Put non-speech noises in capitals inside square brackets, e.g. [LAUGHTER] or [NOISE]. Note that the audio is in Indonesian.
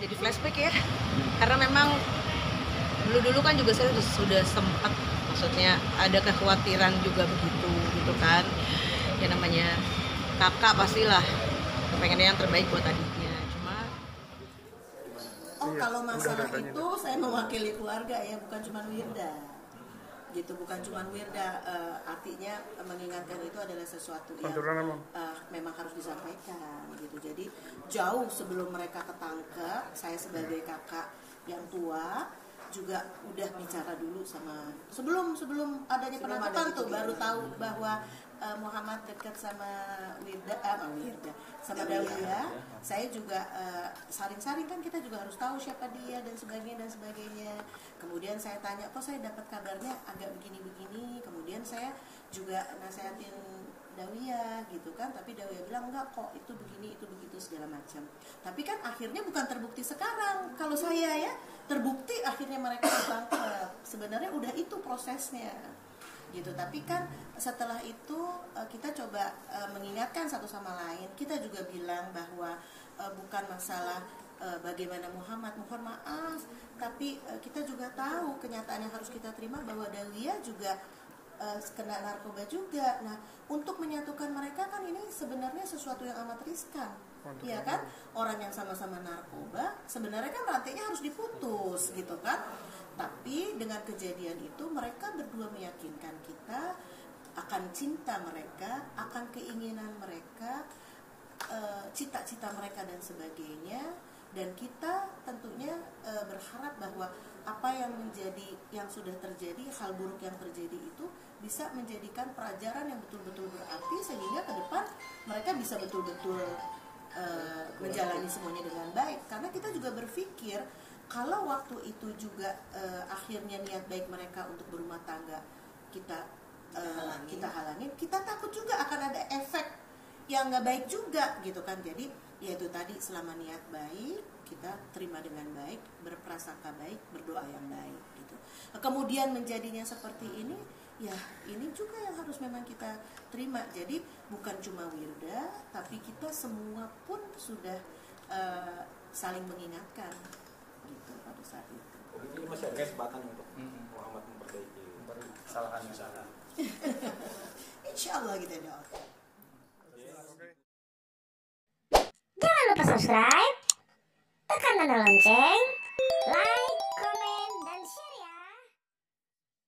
jadi flashback ya karena memang dulu-dulu kan juga saya sudah sempat maksudnya ada kekhawatiran juga begitu gitu kan. Ya namanya kakak pastilah pengennya yang terbaik buat adiknya cuma Oh kalau masalah itu saya mewakili keluarga ya bukan cuma Wirda gitu. Bukan cuma Wirda eh, artinya mengingatkan itu adalah sesuatu yang eh, memang harus disampaikan gitu. Jadi jauh sebelum mereka ketangkep saya sebagai kakak yang tua juga udah bicara dulu sama sebelum sebelum adanya penangkapan tuh baru tahu bahwa eh, Muhammad dekat sama Wirda ah sama Wirda sama Dawiyah. Dawiyah saya juga eh, saring-saring kan kita juga harus tahu siapa dia dan sebagainya dan sebagainya. Kemudian saya tanya kok saya dapat kabarnya agak begini-begini? Kemudian saya juga nasehatin Dawiyah gitu kan tapi Dawiyah bilang enggak kok itu begini itu begitu segala macam. Tapi kan akhirnya bukan terbukti sekarang. Kalau saya ya terbukti akhirnya mereka ditangkap sebenarnya udah itu prosesnya gitu. Tapi kan setelah itu eh, kita coba eh, mengingatkan satu sama lain. Kita juga bilang bahwa eh, bukan masalah bagaimana Muhammad mohon maaf. Tapi kita juga tahu kenyataan yang harus kita terima bahwa Dawiyah juga kena narkoba juga. Nah untuk menyatukan mereka kan ini sebenarnya sesuatu yang amat riskan. Iya kan? Orang yang sama-sama narkoba sebenarnya kan rantainya harus diputus gitu kan tapi dengan kejadian itu mereka berdua meyakinkan kita akan cinta mereka akan keinginan mereka eh, cita-cita mereka dan sebagainya. Dan kita tentunya eh, berharap bahwa apa yang menjadi yang sudah terjadi hal buruk yang terjadi itu bisa menjadikan pelajaran yang betul-betul berarti sehingga ke depan mereka bisa betul-betul eh, menjalani semuanya dengan baik. Karena kita juga berpikir kalau waktu itu juga eh, akhirnya niat baik mereka untuk berumah tangga kita eh, Halangin. kita halangin kita takut juga akan ada efek yang nggak baik juga gitu kan. Jadi yaitu tadi selama niat baik kita terima dengan baik berprasangka baik berdoa yang baik gitu. Kemudian menjadinya seperti ini ya ini juga yang harus memang kita terima. Jadi bukan cuma Wirda tapi kita semua pun sudah eh, saling mengingatkan gitu pada saat itu. Ini masih ada kesempatan untuk Muhammad memperbaiki kesalahan. kesalahan. [LAUGHS] Insya Allah kita doakan Jangan lupa subscribe, tekan tanda lonceng,